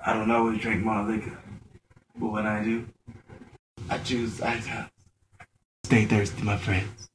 I don't always drink my liquor, but when I do, I choose Ice House. Stay thirsty, my friends.